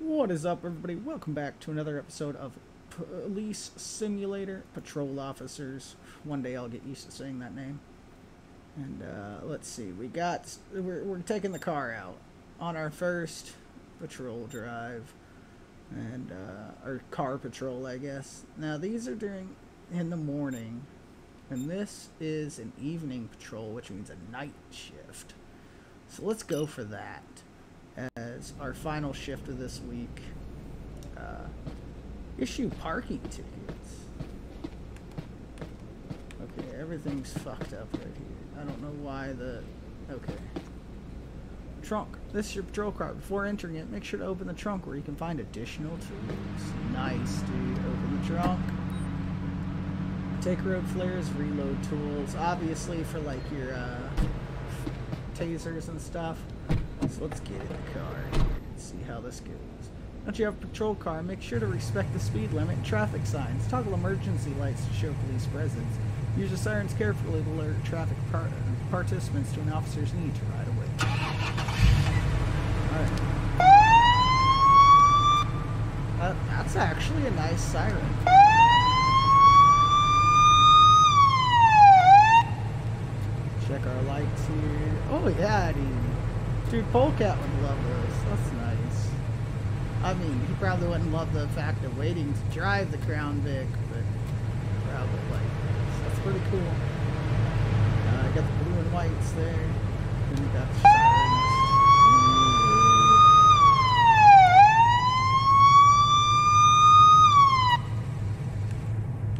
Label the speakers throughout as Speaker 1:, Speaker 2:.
Speaker 1: What is up, everybody? Welcome back to another episode of Police Simulator Patrol Officers. One day I'll get used to saying that name. And uh, let's see, we got we're, we're taking the car out on our first patrol drive, and uh, our car patrol, I guess. Now these are during in the morning, and this is an evening patrol, which means a night shift. So let's go for that as our final shift of this week. Uh, issue parking tickets. Okay, everything's fucked up right here. I don't know why the. Okay. Trunk. This is your patrol car. Before entering it, make sure to open the trunk where you can find additional tools. Nice, dude. Open the trunk. Take road flares, reload tools. Obviously, for like your uh, tasers and stuff. Let's get in the car and see how this goes. Once you have a patrol car, make sure to respect the speed limit traffic signs. Toggle emergency lights to show police presence. Use the sirens carefully to alert traffic par participants to an officer's need to ride away. Alright. Uh, that's actually a nice siren. Check our lights here. Oh yeah, dude. Dude, Polecat would love this. That's nice. I mean, he probably wouldn't love the fact of waiting to drive the Crown Vic, but probably like this. That's pretty cool. Uh, I got the blue and whites there. Then we got the.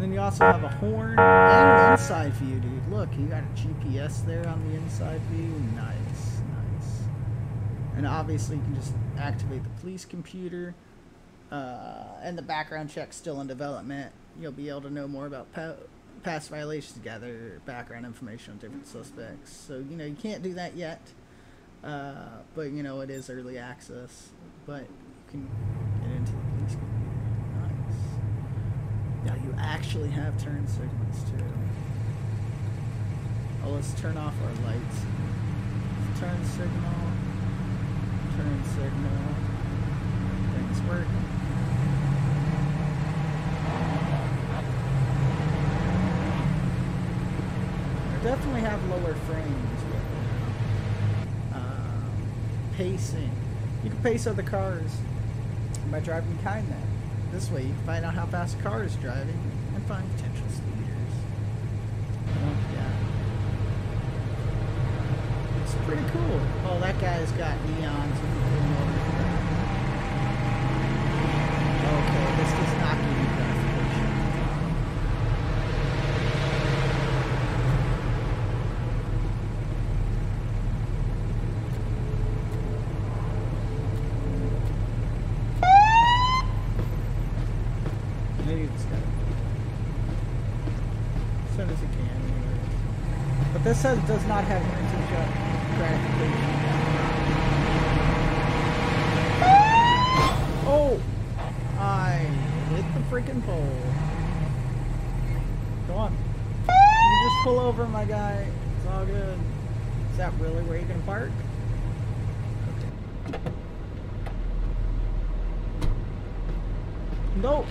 Speaker 1: Then you also have a horn and an inside view, dude. Look, you got a GPS there on the inside view. Nice. And obviously, you can just activate the police computer. Uh, and the background check's still in development. You'll be able to know more about pa past violations, gather background information on different suspects. So, you know, you can't do that yet. Uh, but, you know, it is early access. But you can get into the police computer. Nice. Now, you actually have turn signals, too. Oh, let's turn off our lights. Turn signal. Turn signal. Things working. I definitely have lower frames with um, pacing. You can pace other cars by driving behind them. This way, you can find out how fast a car is driving and find potential speeders. Oh, yeah. It's pretty cool. Oh, that guy's got neons. Okay, this does not give you this says does not have instant gratification. Oh! I hit the freaking pole. Come on. You can just pull over, my guy. It's all good. Is that really where you can park? Okay. No!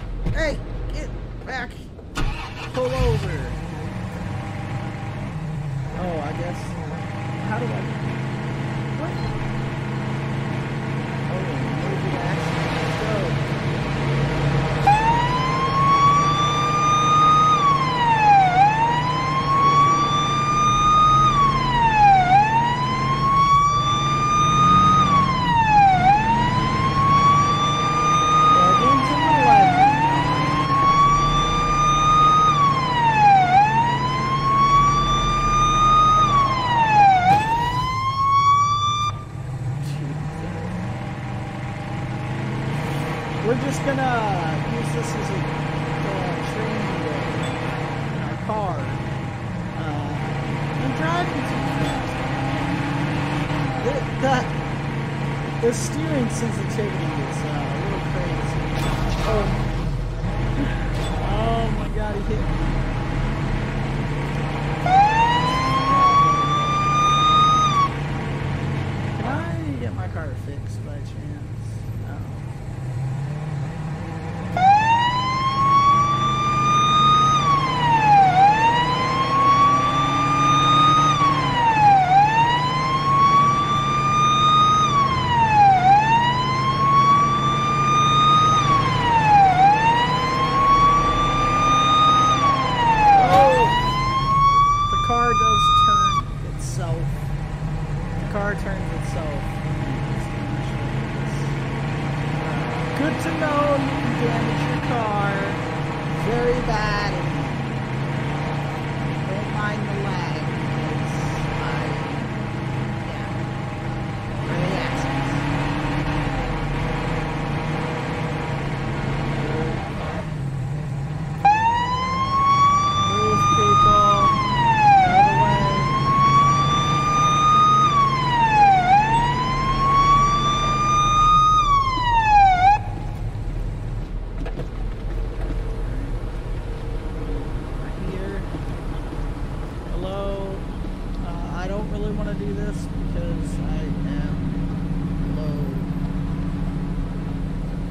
Speaker 1: To do this because I am low,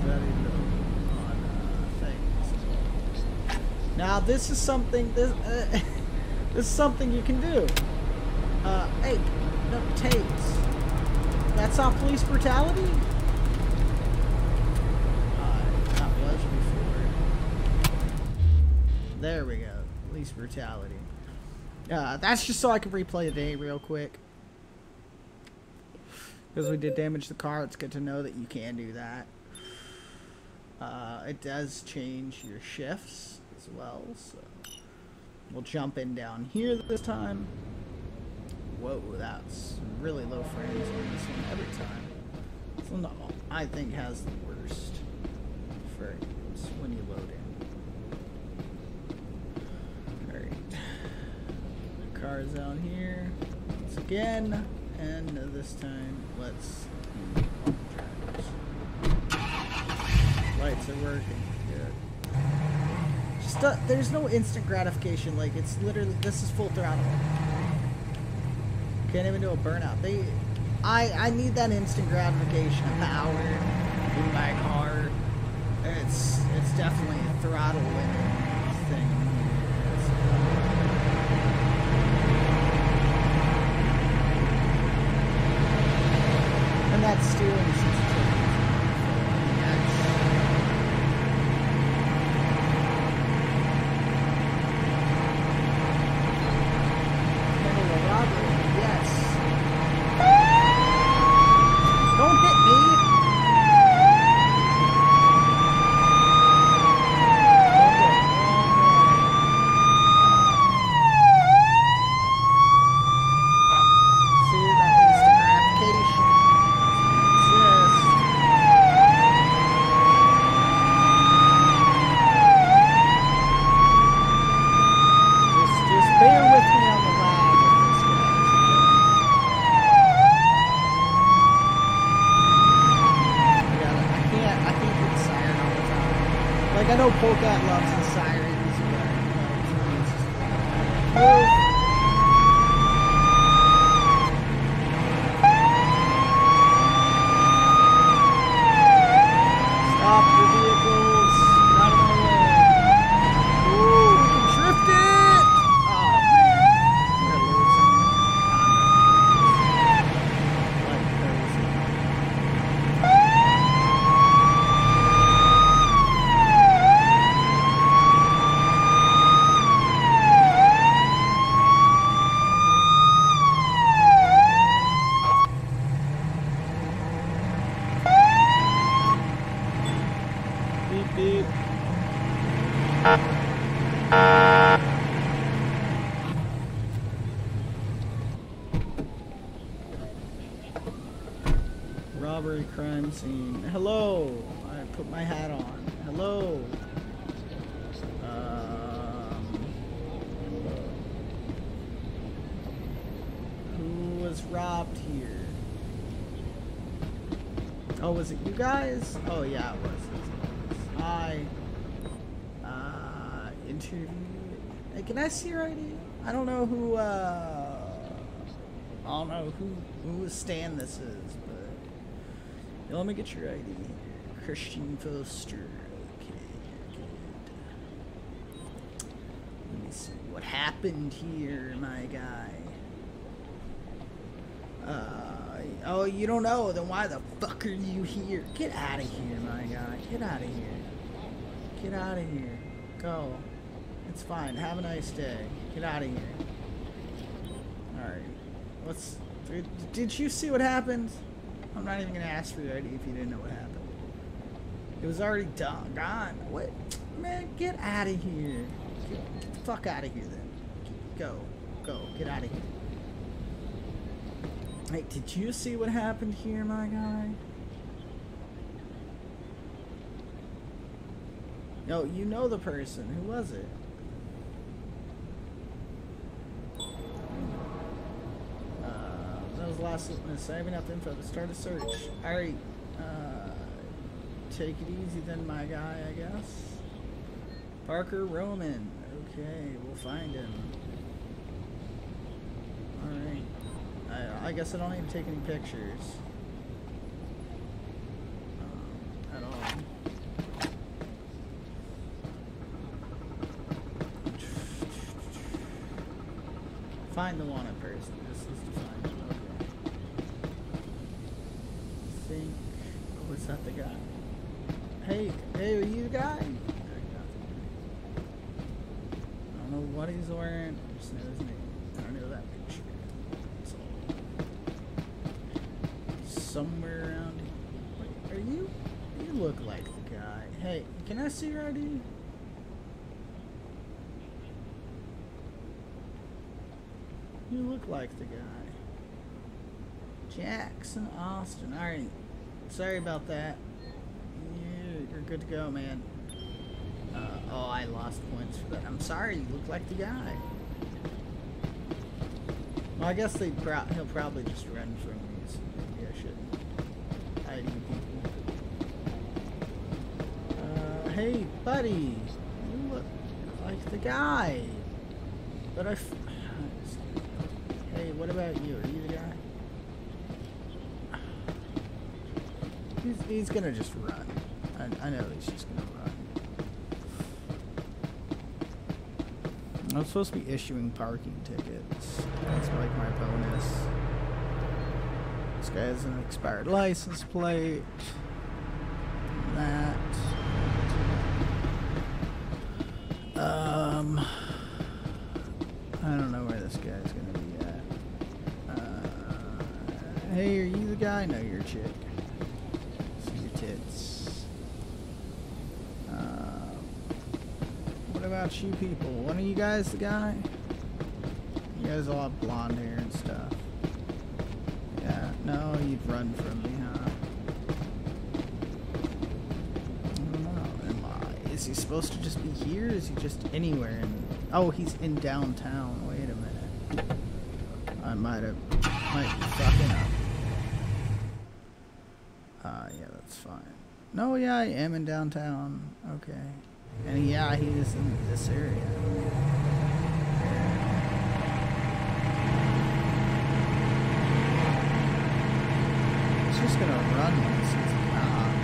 Speaker 1: very low on uh, things. Now this is something this uh, this is something you can do. Uh, hey, no tapes. That's not police brutality. Uh. There we go. Police brutality. Uh, that's just so I can replay the day real quick. Because we did damage the car, it's good to know that you can do that. Uh, it does change your shifts as well, so we'll jump in down here this time. Whoa, that's really low frames on this one every time. One, I think, has the worst frames when you load in. Alright. The car's out here. Once again. And this time, let's be on drivers. Lights are working. Good. Just uh, there's no instant gratification. Like it's literally this is full throttle. Can't even do a burnout. They, I I need that instant gratification of power in my car. It's it's definitely a throttle winning thing. And that steering sensitivity. Handle a robbery, yes. Don't hit me. Don't go wrong way. See that instant gratification exists. Just, just bear with me on the lag of this, guys. I gotta, I can't, I can't do the siren all the time. Like I know Polkat loves the sirens, but you know, it's just, Move. Stop your vehicles. Get out of my way. Ooh, we can drift it! Oh man, we're losing. Honda. Like crazy. Beep beep. Robbery Hello. I put my hat on. Hello. Um, who was robbed here? Oh, was it you guys? Oh yeah, it was. It was. I uh, interviewed. Hey, can I see your ID? I don't know who. Uh, I don't know who whose stand this is, but yeah, let me get your ID. Christian Foster. Okay, good. Let me see what happened here, my guy. Uh, oh, you don't know? Then why the fuck are you here? Get out of here, my guy. Get out of here. Get out of here. Go. It's fine. Have a nice day. Get out of here. Alright. What's. Did, did you see what happened? I'm not even gonna ask for your ID if you didn't know what happened. It was already done, gone. What? Man, get out of here. Get, get the fuck out of here then. Go. Go. Get out of here. Hey, did you see what happened here, my guy? Yo, you know the person. Who was it? The. Saving up info to start a search. Alright. Uh, take it easy then, my guy, I guess. Parker Roman. Okay, we'll find him. Alright. I, I guess I don't even take any pictures. Um, at all. Find the wanted person. This is to find him. Okay. I think. Oh, is that the guy? Hey, hey, are you the guy? I don't know what he's wearing. I just know his name. I don't know that picture. All. Somewhere around here. Wait, are you? You look like the guy. Hey, can I see your ID? You look like the guy. Jackson Austin. Alright. Sorry about that. You're good to go, man. Uh, oh, I lost points for that. I'm sorry, you look like the guy. Well, I guess they pro he'll probably just run from me, maybe I shouldn't. Uh, hey, buddy. You look like the guy. But I... Hey, what about you? Are you the guy? He's, he's gonna just run. I, I know he's just gonna run. I'm supposed to be issuing parking tickets. That's like my bonus. This guy has an expired license plate. That. Um. I don't know where this guy's gonna be at. Uh, hey, are you the guy? No, you're a chick. See your tits. Uh, what about you people? One of you guys the guy? You guys all have blonde hair and stuff. Yeah, no, you'd run from me, huh? I don't know. Am I, is he supposed to just be here? Is he just anywhere? In, oh, he's in downtown. Wait a minute. I might have, might be fucking up. Uh, yeah, that's fine. No, yeah, I am in downtown. Okay. And yeah, he is in this area. He's just gonna run when he sees a cop.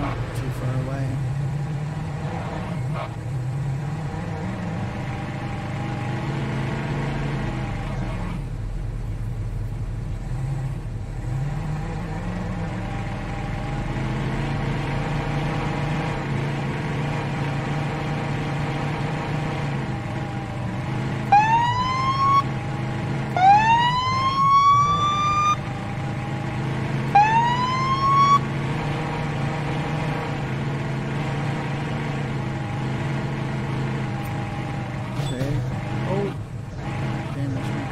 Speaker 1: Not too far away. Okay. Oh. Damn, that's right.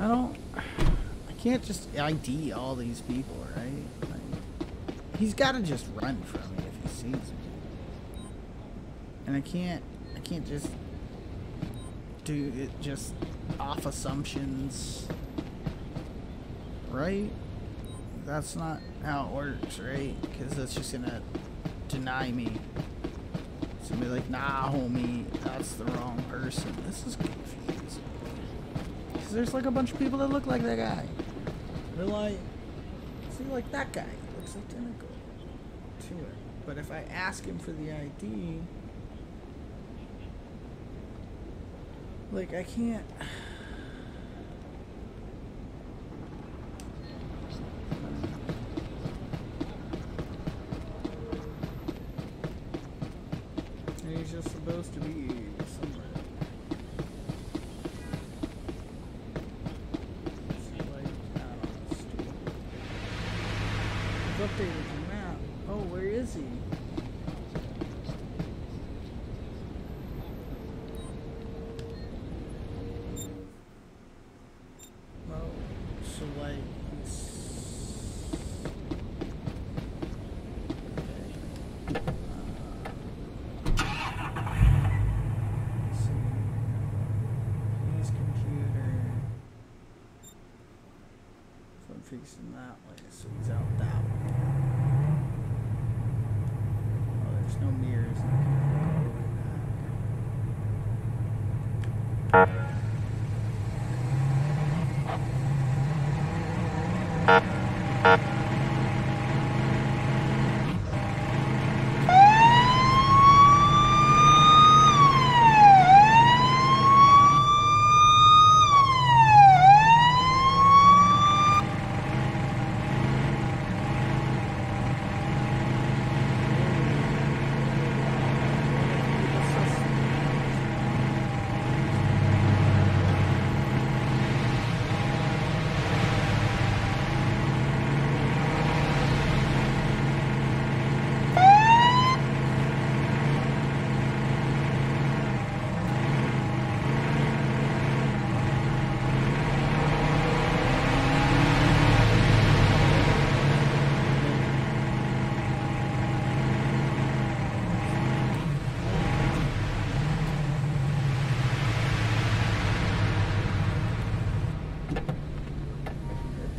Speaker 1: I don't. I can't just ID all these people, right? Like, he's got to just run from me if he sees me. And I can't. I can't just do it just off assumptions, right? That's not how it works, right? Because that's just gonna deny me. Gonna be like, nah, homie, that's the wrong person. This is confusing. Because there's like a bunch of people that look like that guy. They're see, like that guy. looks identical to it. But if I ask him for the ID, like I can't.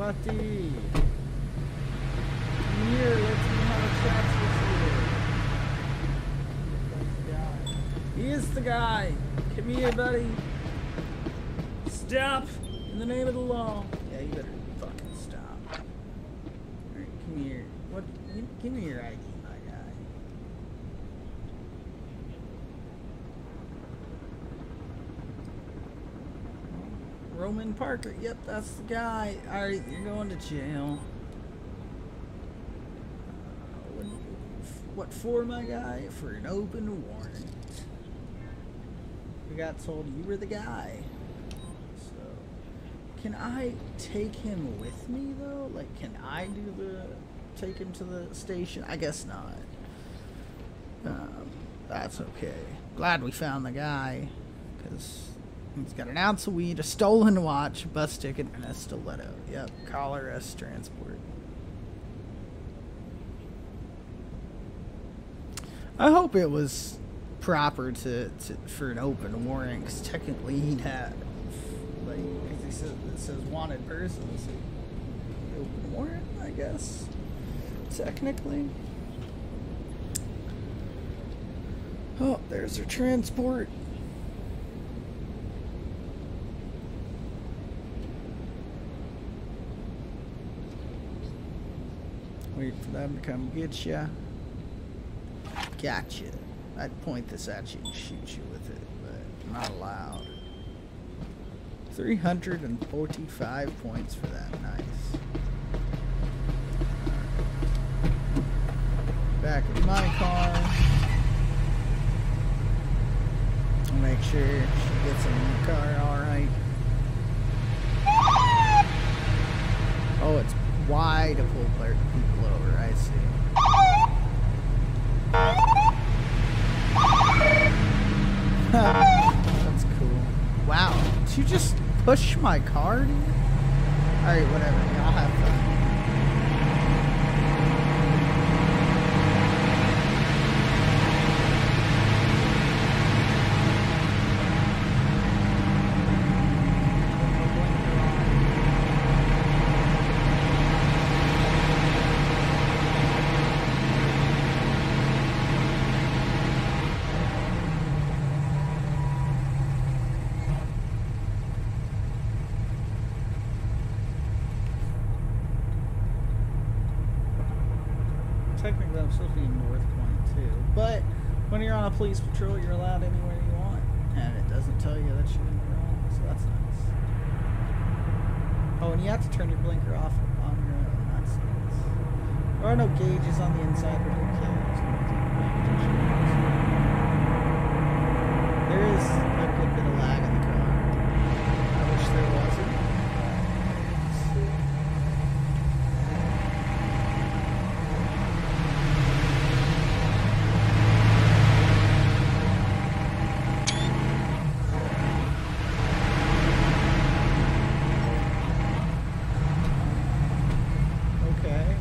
Speaker 1: Hey, buddy. Come here, let's see how the chat with you. That's the guy. He is the guy. Come here, buddy. Stop! In the name of the law. Yeah, you better fucking stop. Alright, come here. What? Give, give me your ID, my guy. Roman Parker. Yep, that's the guy. All right, you're going to jail. What, what for, my guy? For an open warrant. We got told you were the guy. So, can I take him with me though? Like, can I do the take him to the station? I guess not. Um, that's okay. Glad we found the guy, because he's got an ounce of weed, a stolen watch, a bus ticket, and a stiletto. Yep, collar S transport. I hope it was proper to, to for an open warrant, because technically he'd have, like, he says it says wanted person, so open warrant, I guess. Technically. Oh, there's their transport. Wait for them to come get ya. Gotcha. I'd point this at you and shoot you with it, but not allowed. 345 points for that. Nice. Back in my car. Make sure she gets in the car alright. Oh, it's wide to pull people over. I see. That's cool. Wow. Did you just push my car, dude? Alright, whatever. Y'all have fun. Technically I'm supposed to be in North Point too. But when you're on a police patrol, you're allowed anywhere you want, and it doesn't tell you that you're in the wrong, so that's nice. Oh, and you have to turn your blinker off on your own. That's nice. There are no gauges on the inside, but who cares? There is a good bit of lag in the car. I wish there wasn't. but it's- Okay.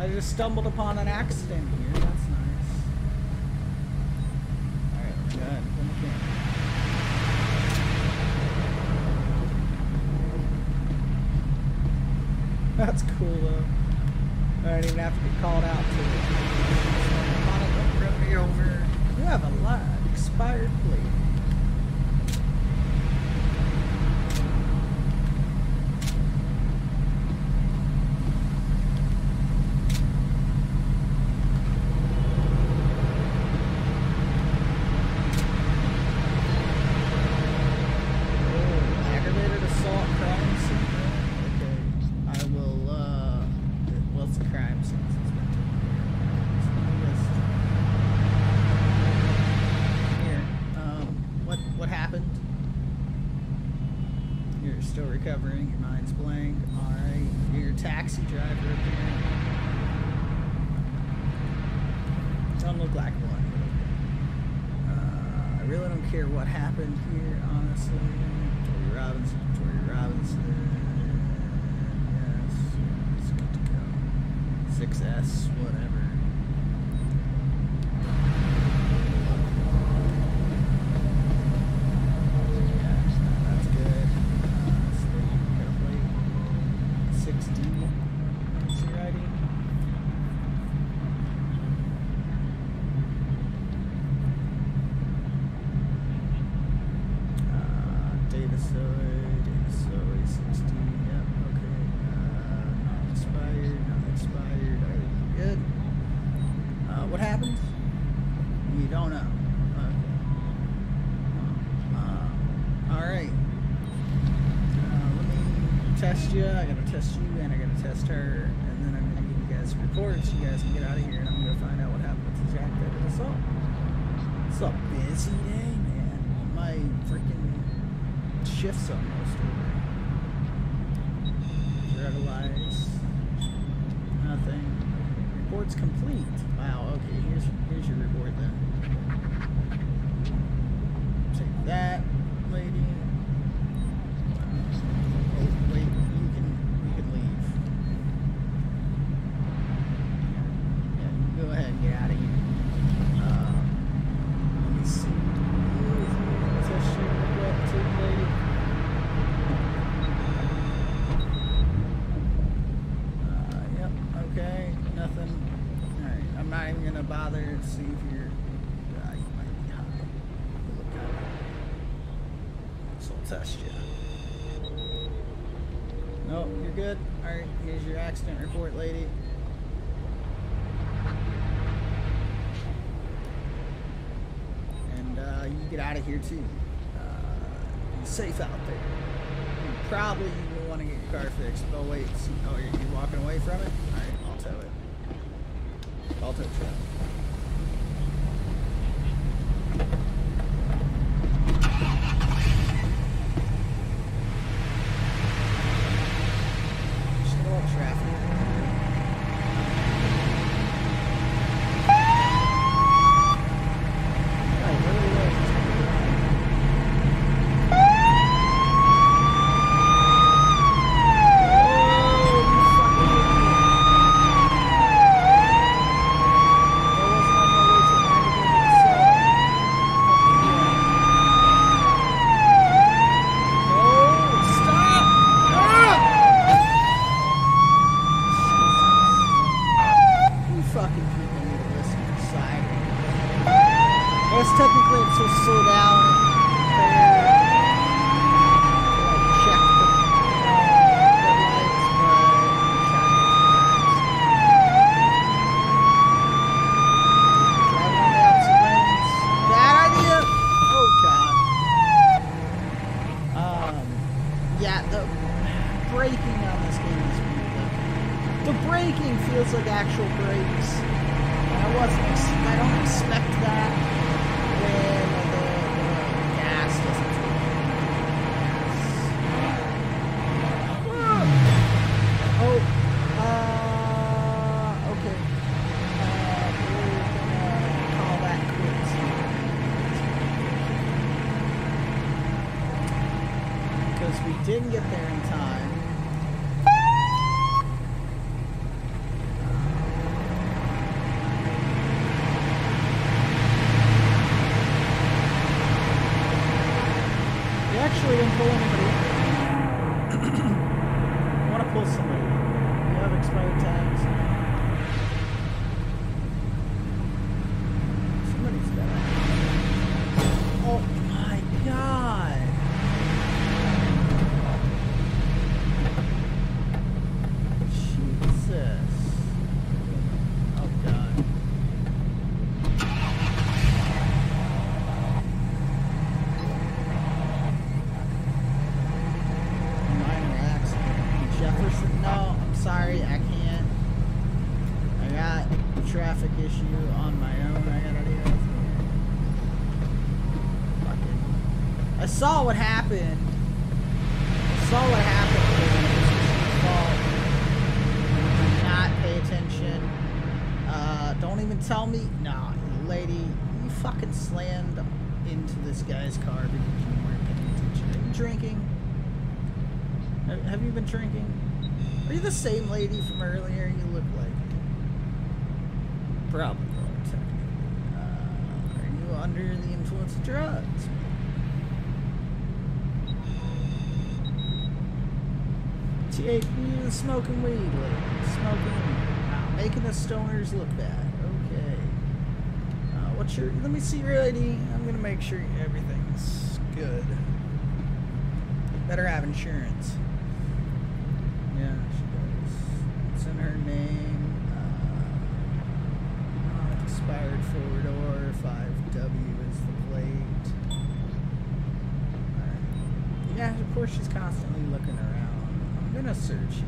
Speaker 1: I just stumbled upon an accident here. That's nice. Alright, we're good. That's cool though. I don't even have to be called out to it. Don't run me over. You have a lot expired plate. Oh, aggravated assault crime scene. Okay, I will. uh... What's the crime scene? since it's been taken care of? So let me just- Here. Um. What What happened? You're still recovering. Your mind's blank. All right. You're a taxi driver apparently. Don't look like one. Uh, I really don't care what happened here, honestly. Tori Robinson, Tori Robinson. Yes, it's good to go. 6S, whatever. Yeah, that's good. Uh, state, got a plate. 6D. What's your ID? Uh, Davis Zoe, Davis Zoe, 60, yep, okay. Uh, not expired, not expired, alright, good. Uh, what happened? You don't know. Okay. Uh, alright. Uh, let me test you, I gotta test you, and I gotta test her, and then I'm gonna give you guys reports, you guys can get out of here, and I'm gonna find out what happened with the Jack David assault. It's a busy day, man. My freaking shift's almost over. Brutalize. Nothing. Report's complete. Wow, okay, here's here's your report then. Take that, lady. Uh, oh, wait, you can you can leave. Yeah, you go ahead and get out of here. Uh, let me see. What's that shit regret too, lady? Uh, yep, okay, nothing. Alright, I'm not even gonna bother to see if you're. Uh, you might be high. You look kinda high. So I'll test you. Nope, you're good. Alright, here's your accident report, lady. and uh, you get out of here too. Uh, safe out there. You probably will want to get your car fixed. Oh wait, oh you're, you're walking away from it. All right, I'll tow it. I'll tow truck. guess technically it's just sold out. Actually didn't pull anybody. I want to pull somebody. You have expired tags. Somebody's got Oh my god. Jesus. Oh god. minor accident. Jefferson, no, I'm sorry, I can't. I got a traffic issue on my own. I gotta deal with it. Fucking. I saw what happened. Saw what happened. It. Do not pay attention. Uh, don't even tell me. No, lady, you fucking slammed into this guy's car because you weren't paying attention. Are you drinking? Have- Have you been drinking? Are you the same lady from earlier? You look like. Probably are, technically. Uh, are you under the influence of drugs? Smoking weed, lady. Smoking. Wow, making the stoners look bad. Okay. Uh, what's your. Let me see your ID. I'm gonna make sure everything's good. Better have insurance. Yeah, she does. It's in her name. Uh, expired four door, 5W is the plate. Alright. Yeah, of course she's constantly looking search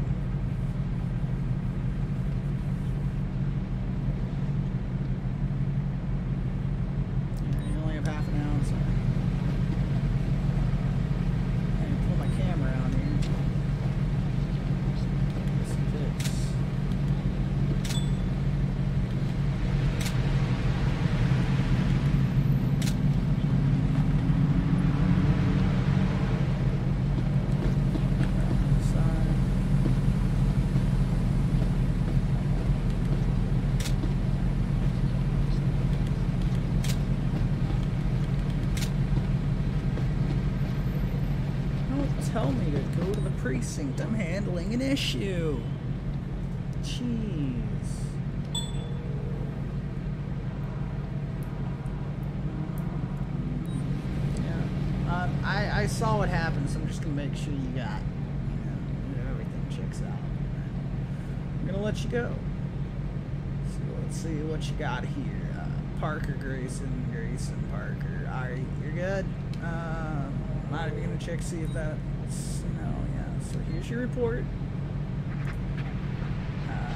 Speaker 1: precinct. I'm handling an issue. Jeez. Yeah. Um, I, I saw what happened, so I'm just gonna make sure you got, you know, everything checks out. I'm gonna let you go. So let's see what you got here. Uh, Parker Grayson, Grayson Parker. All right, you're good. Uh, not even gonna check see if that's you know yeah. So here's your report. Uh,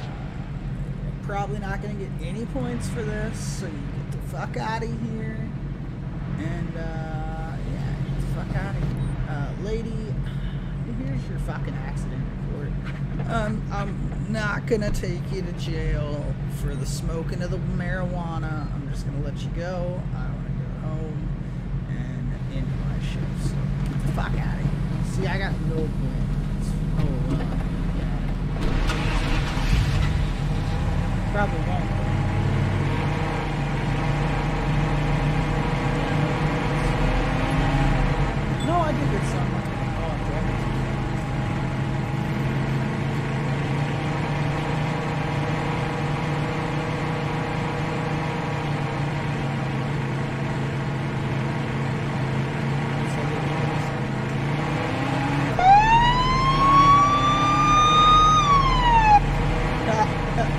Speaker 1: probably not gonna get any points for this, so you get the fuck out of here. And uh, yeah, get the fuck out of here, uh, lady. Here's your fucking accident report. Um, I'm not gonna take you to jail for the smoking of the marijuana. I'm just gonna let you go. I want to go home and end my shift. So get the fuck out of here. See, I got no points. Oh, uh, yeah. Probably won't. No, I did get some. Oh, I'm driving too fast.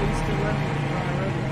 Speaker 1: we still run, run a road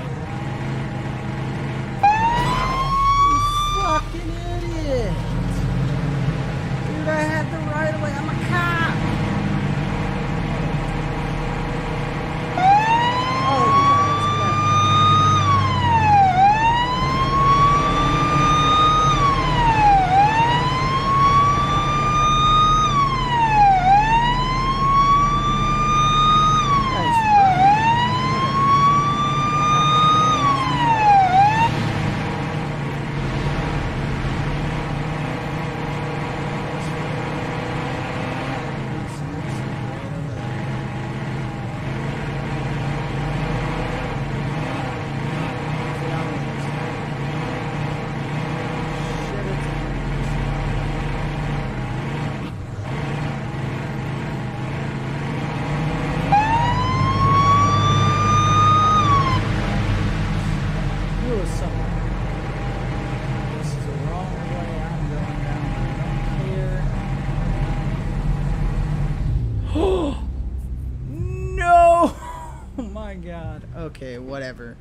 Speaker 1: my god. Okay, whatever.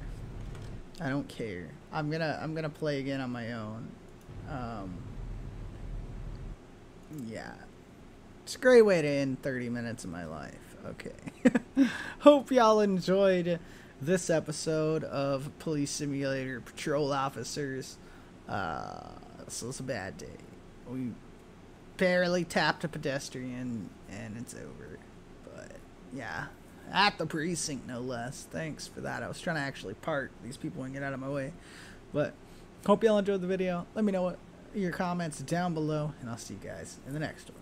Speaker 1: I don't care. I'm gonna I'm gonna play again on my own. Um, yeah, it's a great way to end 30 minutes of my life. Okay. Hope y'all enjoyed this episode of Police Simulator Patrol Officers. Uh, this was a bad day. We barely tapped a pedestrian and it's over. But yeah, at the precinct no less. Thanks for that. I was trying to actually park these people and get out of my way. But hope y'all enjoyed the video. Let me know what your comments down below and I'll see you guys in the next one.